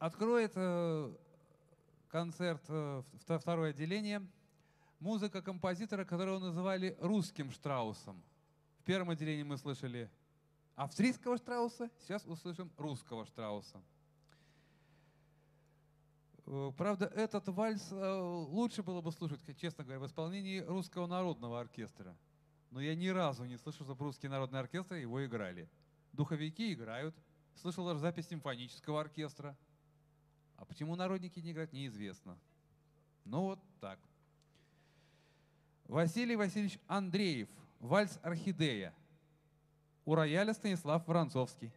Откроет э, концерт э, вто- второе отделение музыка композитора, которого называли русским Штраусом. В первом отделении мы слышали австрийского Штрауса, сейчас услышим русского Штрауса. Э, Правда, этот вальс лучше было бы слушать, честно говоря, в исполнении русского народного оркестра. Но я ни разу не слышал, чтобы русский народный оркестр его играли. Духовики играют. Слышал даже запись симфонического оркестра. А почему народники не играют, неизвестно. Ну вот так. Василий Васильевич Андреев. Вальс «Орхидея». У рояля Станислав Воронцовский.